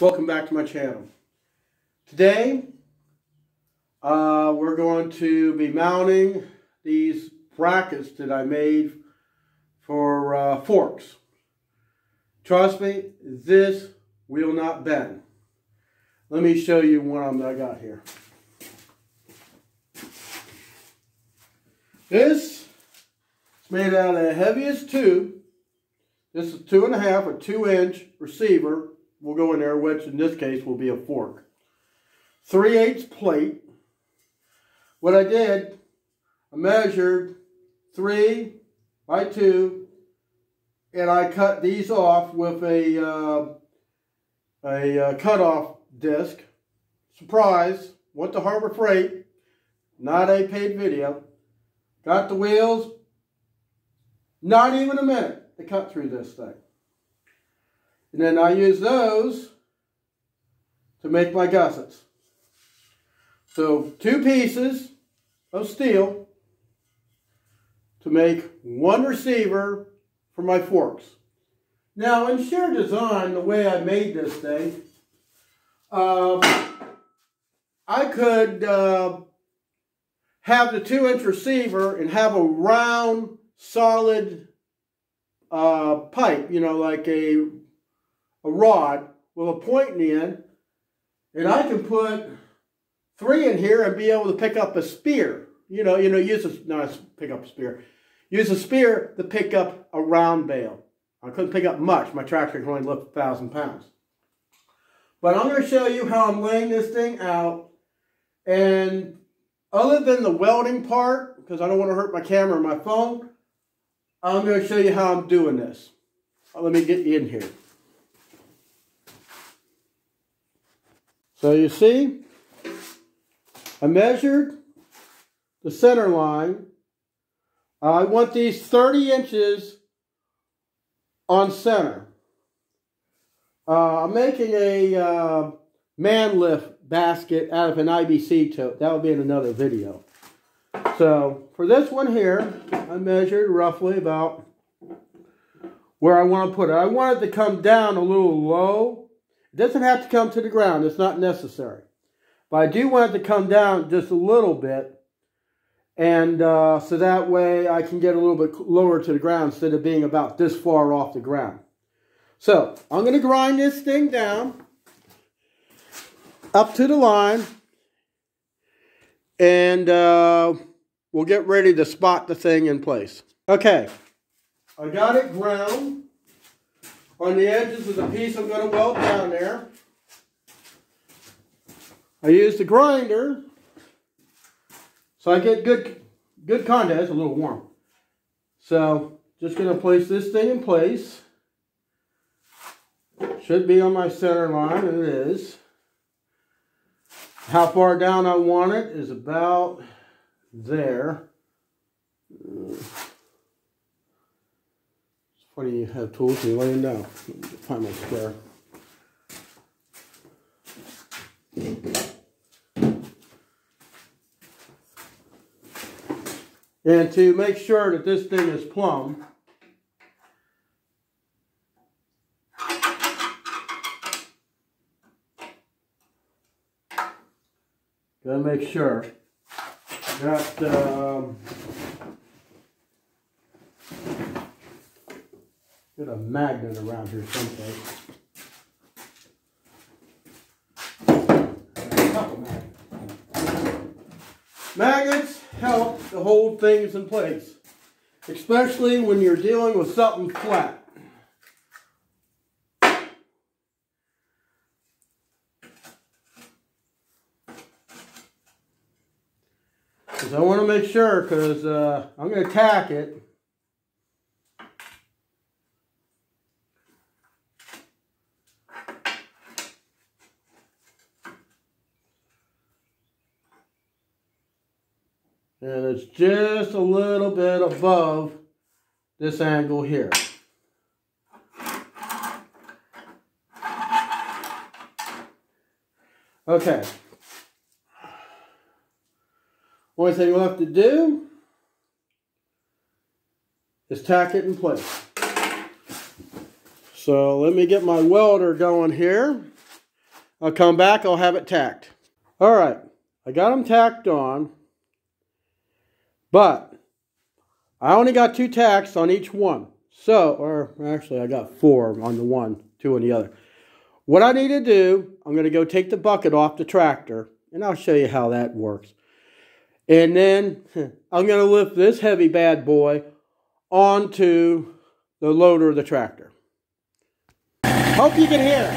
Welcome back to my channel. Today, uh, we're going to be mounting these brackets that I made for uh, forks. Trust me, this will not bend. Let me show you what I got here. This is made out of the heaviest tube. This is two and a half, a two inch receiver will go in there, which in this case will be a fork. 3 eighths plate. What I did, I measured 3 by 2, and I cut these off with a, uh, a uh, cutoff disc. Surprise, went to Harbor Freight, not a paid video. Got the wheels, not even a minute to cut through this thing. And then I use those to make my gussets. So two pieces of steel to make one receiver for my forks. Now in sheer design, the way I made this thing, um, I could uh, have the two inch receiver and have a round solid uh, pipe, you know, like a a rod with a point end, and I can put three in here and be able to pick up a spear. You know, you know, use a not pick up a spear. Use a spear to pick up a round bale. I couldn't pick up much. My tractor can only lift a thousand pounds. But I'm going to show you how I'm laying this thing out. And other than the welding part, because I don't want to hurt my camera or my phone, I'm going to show you how I'm doing this. Let me get you in here. So you see, I measured the center line. I want these 30 inches on center. Uh, I'm making a uh, man lift basket out of an IBC tote. That will be in another video. So for this one here, I measured roughly about where I want to put it. I want it to come down a little low it doesn't have to come to the ground. It's not necessary. But I do want it to come down just a little bit. And uh, so that way I can get a little bit lower to the ground instead of being about this far off the ground. So I'm going to grind this thing down up to the line. And uh, we'll get ready to spot the thing in place. Okay, I got it ground on the edges of the piece I'm going to weld down there. I use the grinder so I get good good contact. It's a little warm. So just going to place this thing in place. Should be on my center line, and it is. How far down I want it is about there. What do you have tools you lay them down? Find my square. And to make sure that this thing is plumb, gotta make sure. that um, Get a magnet around here someplace. Magnets help to hold things in place, especially when you're dealing with something flat. Because I want to make sure, because uh, I'm going to tack it and it's just a little bit above this angle here. Okay. Only thing left to do is tack it in place. So let me get my welder going here. I'll come back, I'll have it tacked. All right, I got them tacked on, but I only got two tacks on each one. So, or actually I got four on the one, two on the other. What I need to do, I'm going to go take the bucket off the tractor, and I'll show you how that works. And then I'm going to lift this heavy bad boy onto the loader of the tractor. Hope you can hear.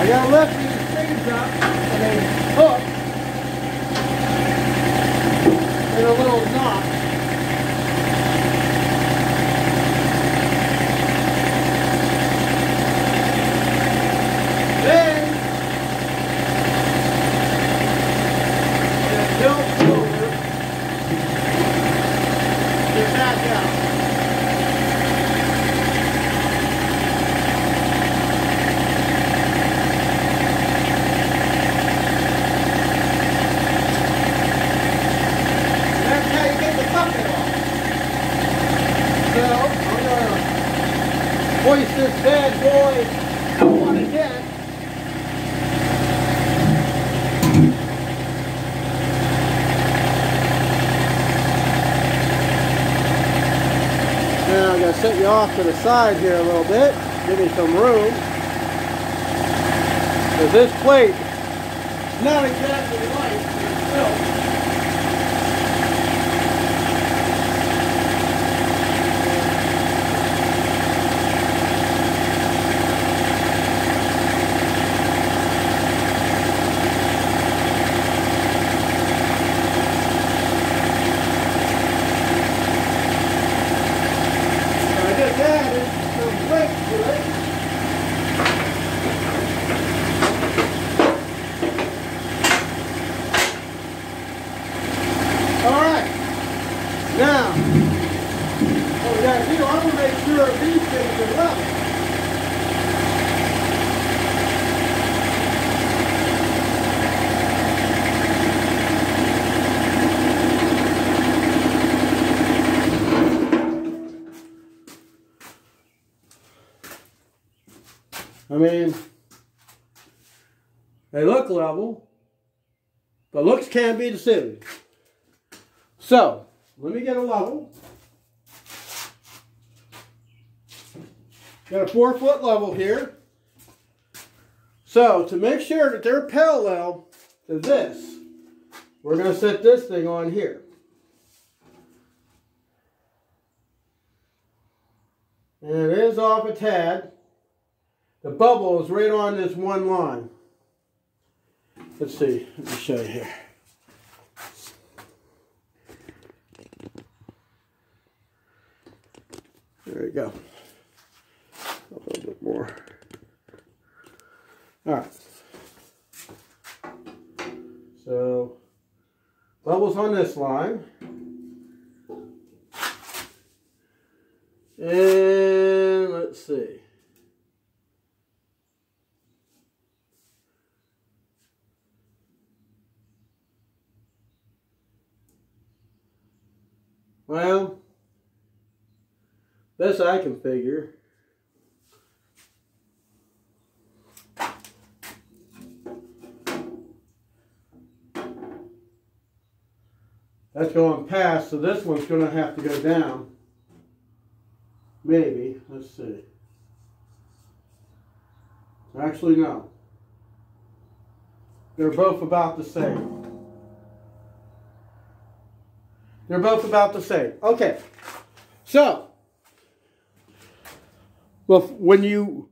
I got to lift these things up and they hook in a little knot. Then the tilt over, get back out. That's how you get the bucket off. So I'm gonna hoist this bad boy up on again. Now I'm gonna set you off to the side here a little bit, give me some room. Because this plate is not exactly built. I just added some weight to it. All right. Now, what we got to do, I want to make sure these things are level. I mean, they look level, but looks can't be deceiving. So, let me get a level. Got a four foot level here. So, to make sure that they're parallel to this, we're going to set this thing on here. And it is off a tad. The bubble is right on this one line. Let's see. Let me show you here. There you go. A little bit more. All right. So, bubbles on this line. And let's see. Well, best I can figure. That's going past, so this one's going to have to go down. Maybe. Let's see. Actually, no. They're both about the same. They're both about the same. Okay. So, well, when you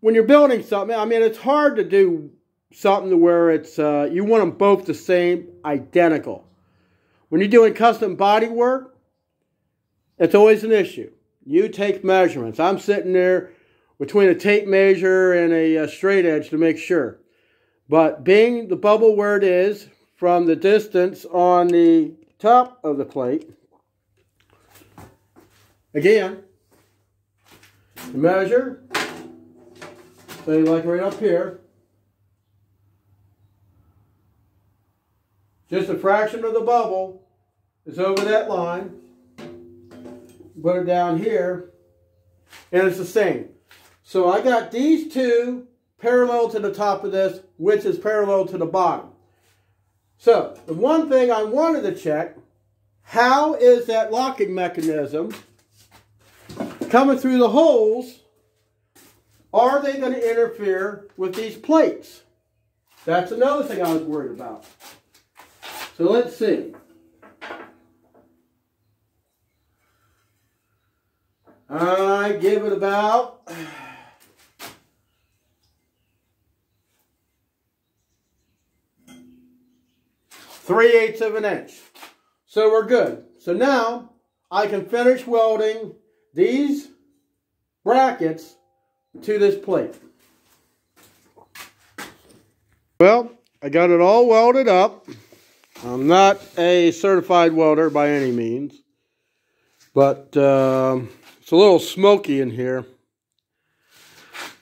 when you're building something, I mean, it's hard to do something to where it's uh, you want them both the same, identical. When you're doing custom body work, it's always an issue. You take measurements. I'm sitting there between a tape measure and a, a straight edge to make sure. But being the bubble where it is from the distance on the top of the plate, again, measure, say like right up here, just a fraction of the bubble is over that line, put it down here, and it's the same. So I got these two parallel to the top of this, which is parallel to the bottom. So the one thing I wanted to check, how is that locking mechanism coming through the holes? Are they going to interfere with these plates? That's another thing I was worried about. So let's see. I give it about three eighths of an inch. So we're good. So now I can finish welding these brackets to this plate. Well, I got it all welded up. I'm not a certified welder by any means, but uh, it's a little smoky in here.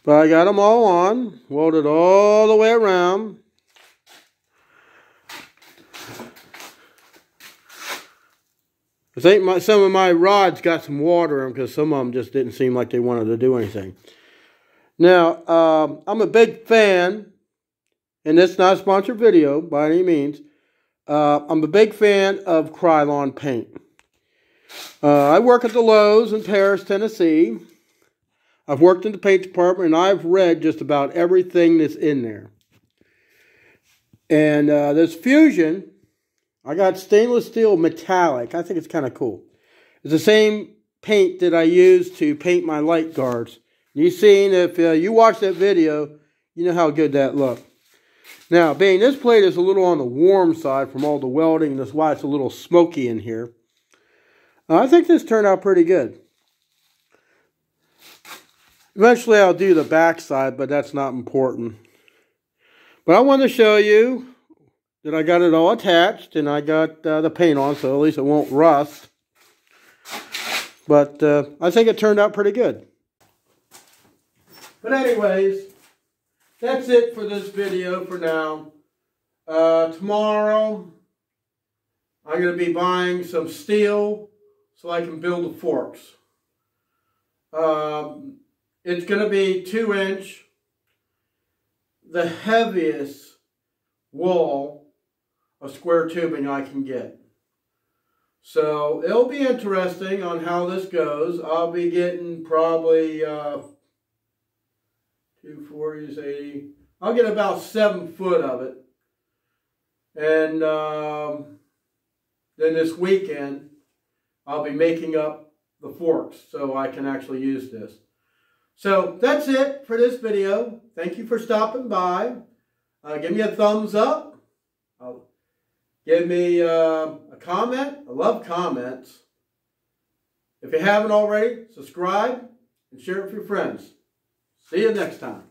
But I got them all on, welded all the way around. I think my, some of my rods got some water in them because some of them just didn't seem like they wanted to do anything. Now, um, I'm a big fan, and this is not a sponsored video by any means. Uh, I'm a big fan of Krylon paint. Uh, I work at the Lowe's in Paris, Tennessee. I've worked in the paint department, and I've read just about everything that's in there. And uh, this Fusion I got stainless steel metallic. I think it's kind of cool. It's the same paint that I use to paint my light guards. You seen, if uh, you watch that video, you know how good that looked. Now, being this plate is a little on the warm side from all the welding, that's why it's a little smoky in here. Uh, I think this turned out pretty good. Eventually I'll do the back side, but that's not important. But I want to show you that I got it all attached and I got uh, the paint on so at least it won't rust. But uh, I think it turned out pretty good. But anyways, that's it for this video for now. Uh, tomorrow, I'm going to be buying some steel so I can build the forks. Um, it's going to be 2 inch, the heaviest wall of square tubing I can get. So it'll be interesting on how this goes. I'll be getting probably uh, 240 is 80. I'll get about seven foot of it. And um, then this weekend, I'll be making up the forks so I can actually use this. So that's it for this video. Thank you for stopping by. Uh, give me a thumbs up. I'll Give me uh, a comment. I love comments. If you haven't already, subscribe and share it with your friends. See you next time.